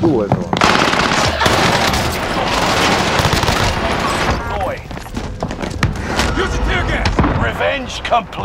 дула этого. Revenge complete.